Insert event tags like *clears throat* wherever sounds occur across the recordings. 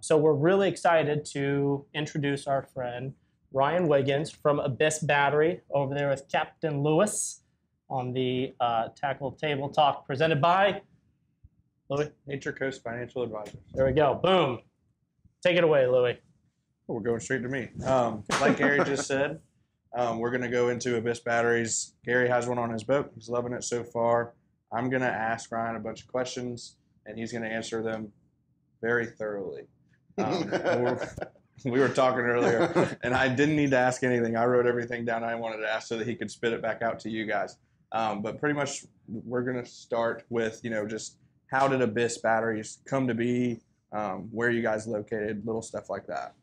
so we're really excited to introduce our friend Ryan Wiggins from Abyss Battery over there with Captain Lewis on the uh, Tackle Table Talk presented by Louis. Nature Coast Financial Advisors. There we go. Boom. Take it away, Louis. Oh, we're going straight to me. Um, like Gary just *laughs* said, um, we're going to go into Abyss batteries. Gary has one on his boat. He's loving it so far. I'm going to ask Ryan a bunch of questions, and he's going to answer them very thoroughly. Um, we're- *laughs* *laughs* we were talking earlier, and I didn't need to ask anything. I wrote everything down I wanted to ask so that he could spit it back out to you guys. Um, but pretty much, we're going to start with you know just how did Abyss batteries come to be? Um, where are you guys located? Little stuff like that.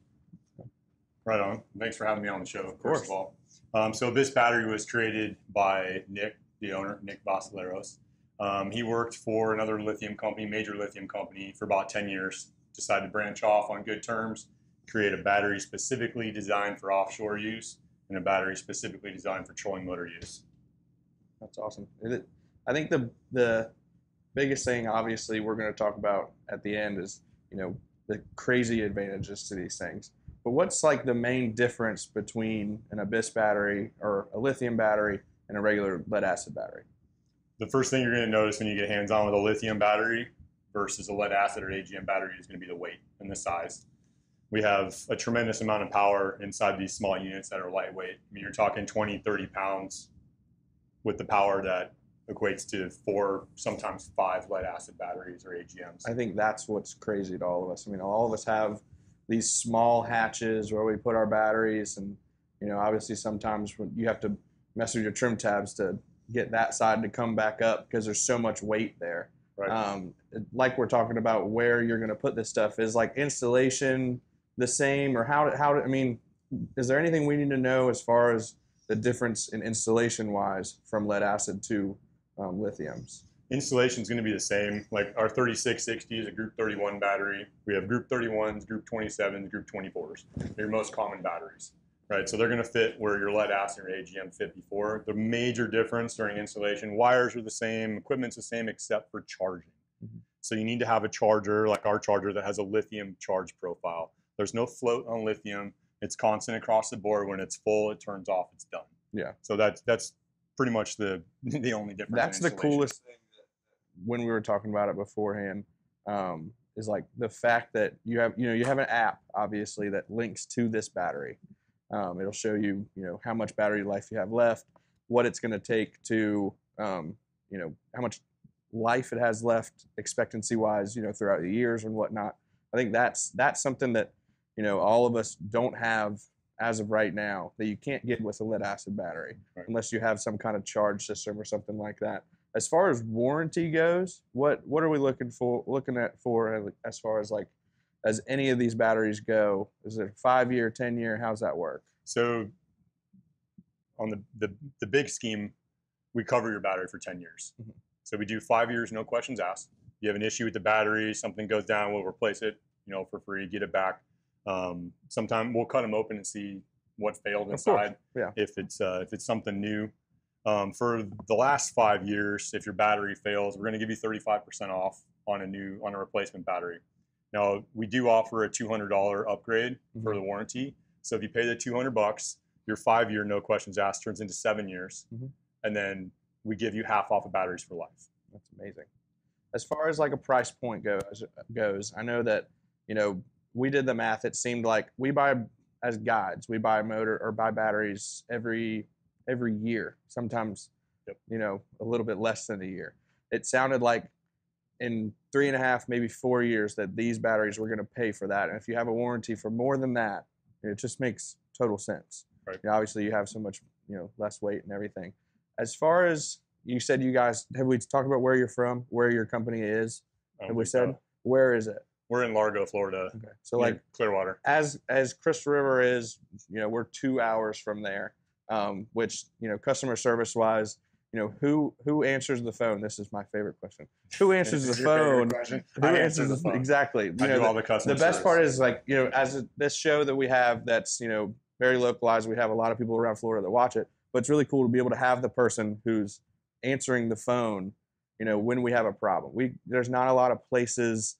Right on. Thanks for having me on the show, Of course. first of all. Um, so this battery was created by Nick, the owner, Nick Basileros. Um, he worked for another lithium company, major lithium company, for about 10 years. Decided to branch off on good terms, create a battery specifically designed for offshore use and a battery specifically designed for trolling motor use. That's awesome. I think the the biggest thing, obviously, we're going to talk about at the end is you know the crazy advantages to these things. But what's like the main difference between an Abyss battery or a lithium battery and a regular lead acid battery? The first thing you're going to notice when you get hands on with a lithium battery versus a lead acid or AGM battery is going to be the weight and the size. We have a tremendous amount of power inside these small units that are lightweight. I mean, you're talking 20, 30 pounds with the power that equates to four, sometimes five lead acid batteries or AGMs. I think that's what's crazy to all of us. I mean, all of us have these small hatches where we put our batteries, and you know, obviously, sometimes when you have to mess with your trim tabs to get that side to come back up because there's so much weight there. Right. Um, like we're talking about where you're going to put this stuff is like installation the same or how how I mean, is there anything we need to know as far as the difference in installation wise from lead acid to um, lithiums? Installation is going to be the same. Like our 3660 is a Group 31 battery. We have Group 31s, Group 27s, Group 24s. They're your most common batteries, right? So they're going to fit where your lead acid or AGM fit before. The major difference during installation, wires are the same, equipment's the same except for charging. So you need to have a charger like our charger that has a lithium charge profile. There's no float on lithium. It's constant across the board. When it's full, it turns off. It's done. Yeah. So that's that's pretty much the *laughs* the only difference. That's the coolest thing that, when we were talking about it beforehand um, is like the fact that you have you know you have an app obviously that links to this battery. Um, it'll show you you know how much battery life you have left, what it's going to take to um, you know how much life it has left expectancy wise you know throughout the years and whatnot. I think that's that's something that you know all of us don't have as of right now that you can't get with a lead acid battery Right. unless you have some kind of charge system or something like that. As far as warranty goes, what what are we looking for looking at for uh, as far as like as any of these batteries go? Is it five year, ten year? How's that work? So on the, the, the big scheme, we cover your battery for 10 years. Mhm. So we do five years, no questions asked. You have an issue with the battery, something goes down, we'll replace it, you know, for free, get it back. Um, sometime we'll cut them open and see what failed inside. yeah. If it's uh, if it's something new. Um, for the last five years, if your battery fails, we're going to give you 35% off on a new on a replacement battery. Now we do offer a $200 upgrade for Mhm. the warranty. So if you pay the 200 bucks, your five year no questions asked turns into seven years, Mhm. and then we give you half off of batteries for life. That's amazing. As far as like a price point goes, goes, I know that you know we did the math. It seemed like we buy as guides, we buy motor or buy batteries every every year. Sometimes, Yep. you know, a little bit less than a year. It sounded like in three and a half, maybe four years, that these batteries were going to pay for that. And if you have a warranty for more than that, it just makes total sense. Right. You know, obviously, you have so much, you know, less weight and everything. As far as you said, you guys have we talked about where you're from, where your company is? Um, Have we said where is it? we're in Largo, Florida, Okay. So like Clearwater. as as Crystal River is, you know, we're two hours from there. Um, which you know, customer service wise, you know, who who answers the phone? This is my favorite question. Who answers the Is your favorite phone? Who I answers answer the phone. exactly? You I know, do the- all the the best service. part is like you know as a, this show that we have that's you know very localized we have a lot of people around florida that watch it but it's really cool to be able to have the person who's answering the phone you know when we have a problem we there's not a lot of places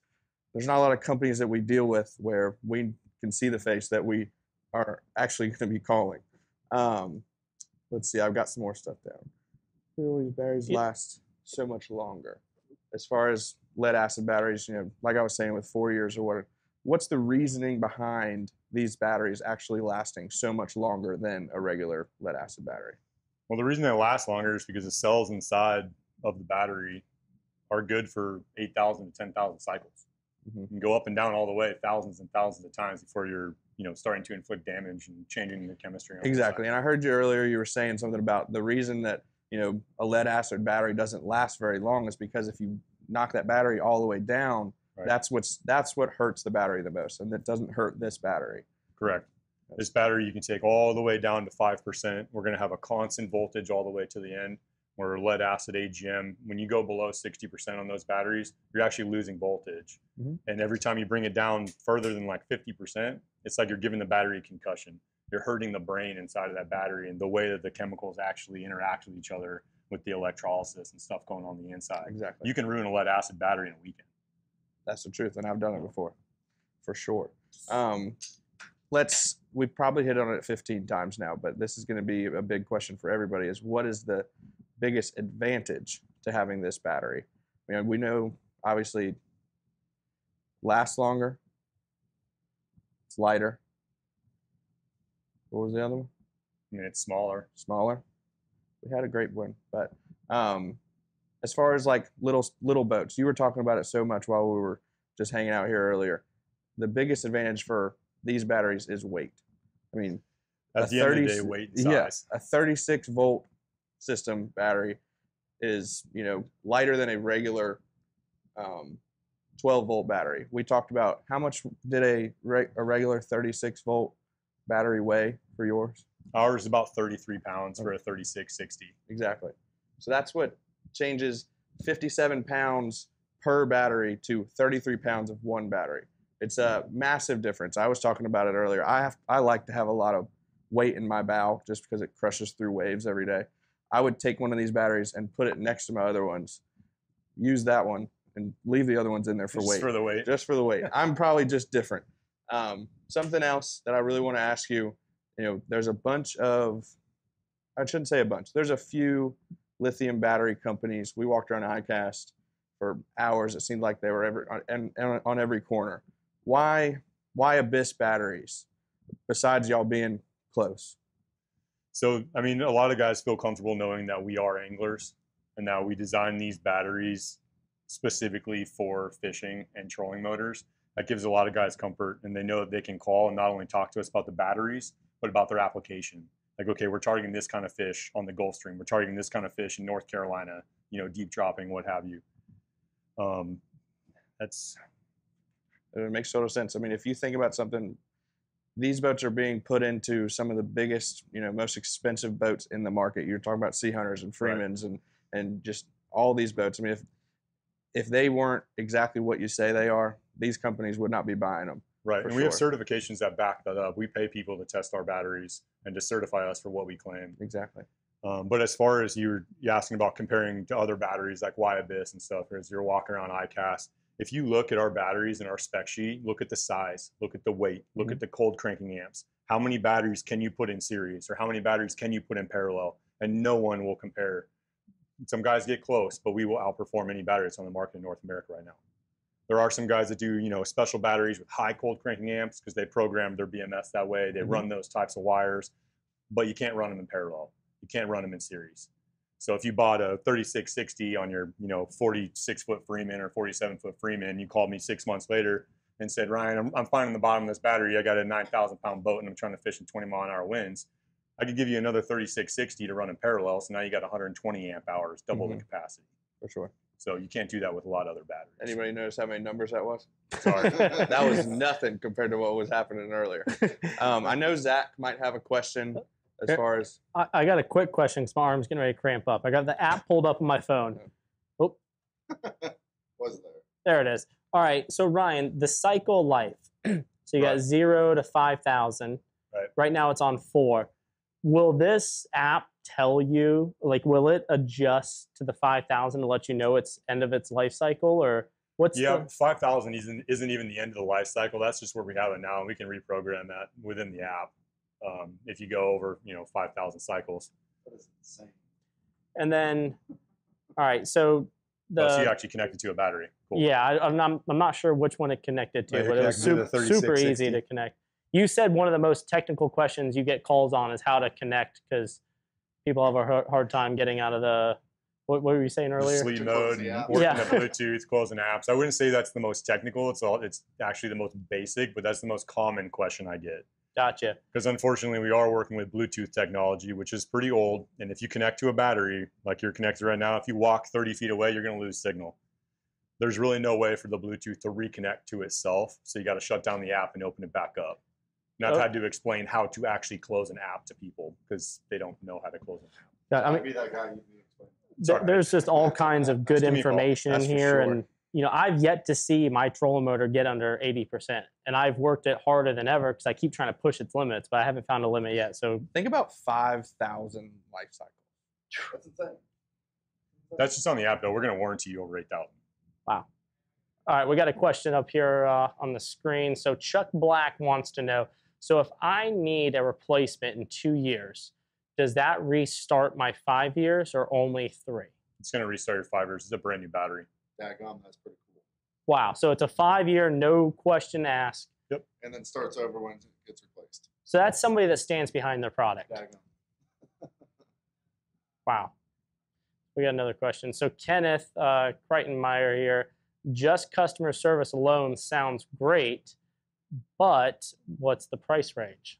there's not a lot of companies that we deal with where we can see the face that we are actually *laughs* going to be calling. Um, let's see, I've got some more stuff down. These batteries last so much longer? As far as lead acid batteries, you know, like I was saying with four years or what, what's the reasoning behind these batteries actually lasting so much longer than a regular lead acid battery? Well, the reason they last longer is because the cells inside of the battery are good for 8,000 to 10,000 cycles. Mhm. You can go up and down all the way thousands and thousands of times before you're, you know, starting to inflict damage and changing the chemistry. on the Exactly. side. And I heard you earlier, you were saying something about the reason that, you know, a lead acid battery doesn't last very long is because if you knock that battery all the way down, Right. that's what's that's what hurts the battery the most. And that doesn't hurt this battery. Correct. This battery you can take all the way down to 5%. We're going to have a constant voltage all the way to the end. Where lead acid AGM, when you go below 60% on those batteries, you're actually losing voltage. Mhm. And every time you bring it down further than like 50%, it's like you're giving the battery a concussion. You're hurting the brain inside of that battery and the way that the chemicals actually interact with each other with the electrolysis and stuff going on the inside. Exactly. You can ruin a lead acid battery in a weekend. That's the truth, and I've done it before, for sure. Um, let's. We probably hit on it 15 times now, but this is going to be a big question for everybody: is what is the biggest advantage to having this battery? I mean, we know obviously lasts longer. It's lighter. What was the other one? I mean, it's smaller. Smaller. We had a great one, but um, as far as like little little boats, you were talking about it so much while we were just hanging out here earlier. The biggest advantage for these batteries is weight. I mean, At A the end of the day, weight size. yeah, a 36 volt system battery is you know lighter than a regular um, 12 volt battery. We talked about how much did a re- a regular 36 volt battery weigh for yours? Ours is about 33 pounds for a 3660. Exactly. So that's what changes 57 pounds per battery to 33 pounds of one battery. It's a massive difference. I was talking about it earlier. I have I like to have a lot of weight in my bow just because it crushes through waves every day. I would take one of these batteries and put it next to my other ones, use that one, and leave the other ones in there for Just weight for the weight. just for the weight. *laughs* I'm probably just different. Um, something else that I really want to ask you, you know, there's a bunch of, I shouldn't say a bunch. There's a few lithium battery companies. We walked around ICAST for hours. It seemed like they were every and on every corner. Why, why Abyss batteries? Besides y'all being close. So, I mean, a lot of guys feel comfortable knowing that we are anglers and that we design these batteries specifically for fishing and trolling motors. That gives a lot of guys comfort and they know that they can call and not only talk to us about the batteries, but about their application. Like, okay, we're targeting this kind of fish on the Gulf Stream. We're targeting this kind of fish in North Carolina, you know, deep dropping, what have you. Um, that's It makes total sense. I mean, if you think about something, these boats are being put into some of the biggest, you know, most expensive boats in the market. You're talking about Sea Hunters and Right. And and just all these boats. I mean, if if they weren't exactly what you say they are, these companies would not be buying them. Right, and we have certifications that back that up. We pay people to test our batteries and to certify us for what we claim. Exactly. Um, but as far as you're asking about comparing to other batteries like Why Abyss and stuff, as you're walking around ICAST, if you look at our batteries in our spec sheet, look at the size, look at the weight, look at the cold cranking amps. How many batteries can you put in series, or how many batteries can you put in parallel? And no one will compare. Some guys get close, but we will outperform any batteries on the market in North America right now. There are some guys that do, you know, special batteries with high cold cranking amps because they program their BMS that way. They Mhm. run those types of wires, but you can't run them in parallel. You can't run them in series. So if you bought a 3660 on your, you know, 46 foot Freeman or 47 foot Freeman, you called me six months later and said, Ryan, I'm, I'm finding the bottom of this battery. I got a 9,000 pound boat and I'm trying to fish in 20 mile an hour winds. I could give you another 3660 to run in parallel. So now you got 120 amp hours, double the Mhm. capacity. For sure. So you can't do that with a lot of other batteries. Anybody notice how many numbers that was? Sorry. *laughs* that was nothing compared to what was happening earlier. Um, I know Zach might have a question as Okay. far as I, I got a quick question because my arm's getting ready to cramp up. I got the app pulled up on my phone. Oh, *laughs* Was there? there it is. All right. So Ryan, the cycle life. *clears throat* so you got Right. zero to five thousand. Right. Right now it's on four. Will this app tell you like will it adjust to the five thousand to let you know it's end of its life cycle or What's Yeah, the, five thousand isn't isn't even the end of the life cycle. That's just where we have it now, and we can reprogram that within the app. Um, if you go over, you know, five thousand cycles, That is insane. and then, all right, so the oh, so you actually connected to a battery. Cool. Yeah, I, I'm not. I'm not sure which one it connected to, Right, it but it was super, super easy to connect. You said one of the most technical questions you get calls on is how to connect because people have a hard, hard time getting out of the. What, what were you saying earlier? Sleep mode, and working Yeah. the Bluetooth, closing apps. I wouldn't say that's the most technical. It's all. It's actually the most basic, but that's the most common question I get. Gotcha. Because unfortunately, we are working with Bluetooth technology, which is pretty old. And if you connect to a battery, like you're connected right now, if you walk 30 feet away, you're going to lose signal. There's really no way for the Bluetooth to reconnect to itself. So you got to shut down the app and open it back up. And I've Oh. had to explain how to actually close an app to people because they don't know how to close an app. Yeah, I I mean, be that guy you need to explain. th- Sorry. there's just all kinds of good Just give me a call. information in here, sure. and you know, I've yet to see my trolling motor get under 80%, and I've worked it harder than ever because I keep trying to push its limits, but I haven't found a limit yet. So Think about five thousand life cycle. That's insane. That's just on the app, though. We're going to warranty you over 8,000. All right, we got a question up here uh, on the screen. So Chuck Black wants to know, so if I need a replacement in two years, does that restart my five years or only three? It's going to restart your five years. It's a brand new battery. Daggum, that's pretty cool. Wow, so it's a five-year, no question asked. Yep. And then starts over when it gets replaced. So that's somebody that stands behind their product. Daggum. *laughs* Wow. We got another question. So Kenneth uh, Crichtonmeyer here, just customer service alone sounds great, but what's the price range?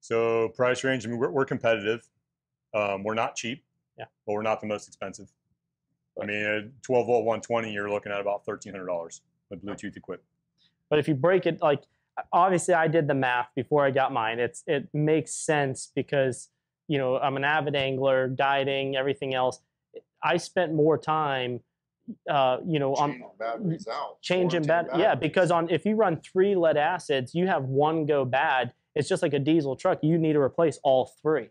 So price range, I mean, we're, we're competitive. Um, we're not cheap. Yeah. But we're not the most expensive. I mean, a 12 volt 120, you're looking at about $1,300 with Bluetooth equipped. But if you break it, like obviously I did the math before I got mine. It's it makes sense because you know I'm an avid angler, guiding, everything else. I spent more time, uh, you know, on Change batteries out. changing Warranty bad. Yeah, because on if you run three lead acids, you have one go bad. It's just like a diesel truck. You need to replace all three.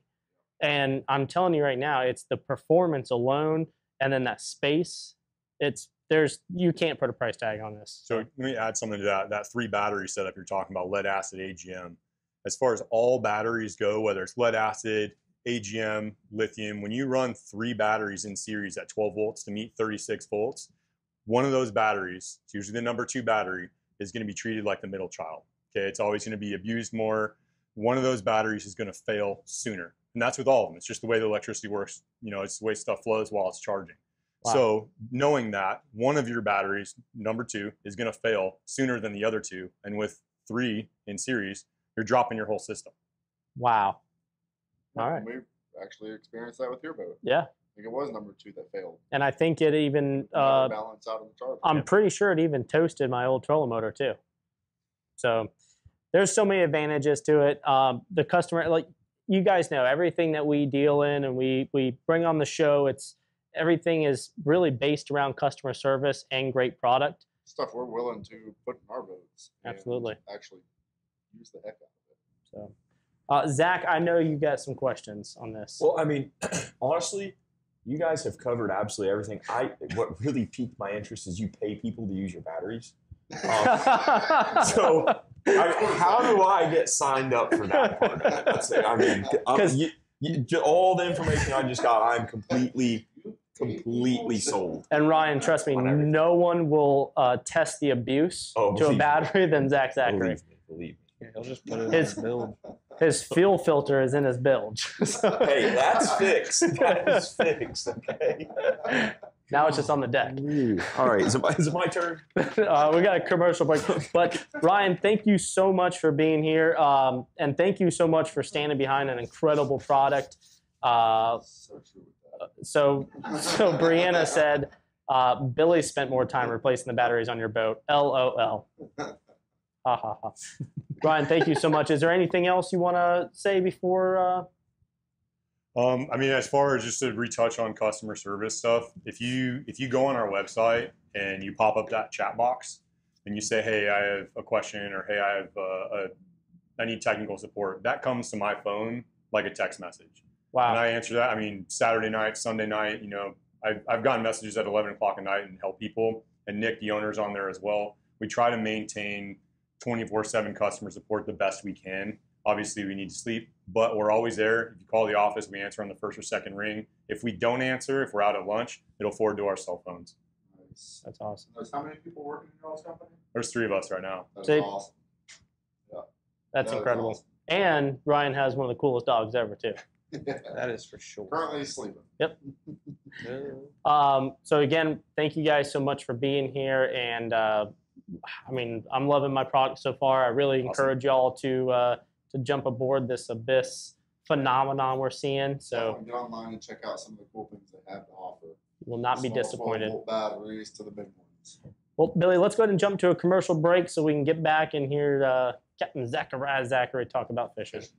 And I'm telling you right now, it's the performance alone, and then that space. It's there's you can't put a price tag on this. So let me add something to that. That three battery setup you're talking about, lead acid, AGM. As far as all batteries go, whether it's lead acid, AGM, lithium, when you run three batteries in series at 12 volts to meet 36 volts, one of those batteries, it's usually the number two battery, is going to be treated like the middle child. Okay, it's always going to be abused more. One of those batteries is going to fail sooner, and that's with all of them. It's just the way the electricity works. You know, it's the way stuff flows while it's charging. Wow. So knowing that one of your batteries, number two, is going to fail sooner than the other two, and with three in series, you're dropping your whole system. Wow. Yeah, All right. We actually experienced that with your boat. Yeah, I think it was number two that failed. and I think it even. Uh, balance out on the charger. I'm pretty sure it even toasted my old trolling motor too. So there's so many advantages to it. Um, the customer, like you guys know, everything that we deal in and we we bring on the show, it's everything is really based around customer service and great product. Stuff we're willing to put in our boats. and Absolutely. Actually use the heck out of it. So, uh, Zach, I know you got some questions on this. Well, I mean, *clears throat* honestly, you guys have covered absolutely everything. I what really piqued my interest is you pay people to use your batteries. Um, *laughs* so, I, how do I get signed up for that part? That's it. I mean, 'Cause- you, you, all the information I just got, I'm completely, completely sold. and Ryan, trust me, On no one will uh, test the abuse Oh, to a believe me. battery than Zach Zachary. Believe me, believe me. Yeah, he'll just put it in His- his build. His fuel filter is in his bilge. *laughs* So- Hey, that's *laughs* fixed. That is fixed. Okay. now it's just on the deck. All right. Is it, my, is it my turn? *laughs* uh, we got a commercial break. But Ryan, thank you so much for being here, um, and thank you so much for standing behind an incredible product. Uh, So true with that. so, so Brianna said uh, Billy spent more time replacing the batteries on your boat. LOL. Ha ha ha. Ryan, thank you so much. Is there anything else you want to say before? Uh, Um, I mean, as far as just to retouch on customer service stuff, if you if you go on our website and you pop up that chat box and you say, "Hey, I have a question," or "Hey, I have uh, a I need technical support," that comes to my phone like a text message, Wow. and. I answer that. I mean, Saturday night, Sunday night, you know, I've I've gotten messages at 11 o'clock at night and help people. and Nick, the owner's on there as well. We try to maintain 24/7 customer support the best we can. Obviously, we need to sleep, but we're always there. If you call the office, we answer on the first or second ring. If we don't answer, if we're out at lunch, it'll forward to our cell phones. Nice. That's awesome. There's how many people working in your all's company? There's three of us right now. That's So- awesome. That's That is incredible. awesome. And Ryan has one of the coolest dogs ever too. *laughs* That is for sure. Currently he's sleeping. *laughs* Um, so again, thank you guys so much for being here. And uh, I mean, I'm loving my product so far. I really Awesome. encourage y'all to uh, to jump aboard this abyss phenomenon we're seeing. So Definitely Get online and check out some of the cool things they have to offer. you will not be disappointed. 12 batteries to the big ones. Well, Billy, let's go ahead and jump to a commercial break so we can get back and hear uh, Captain Zachariah Zachary talk about fishing. Fishing.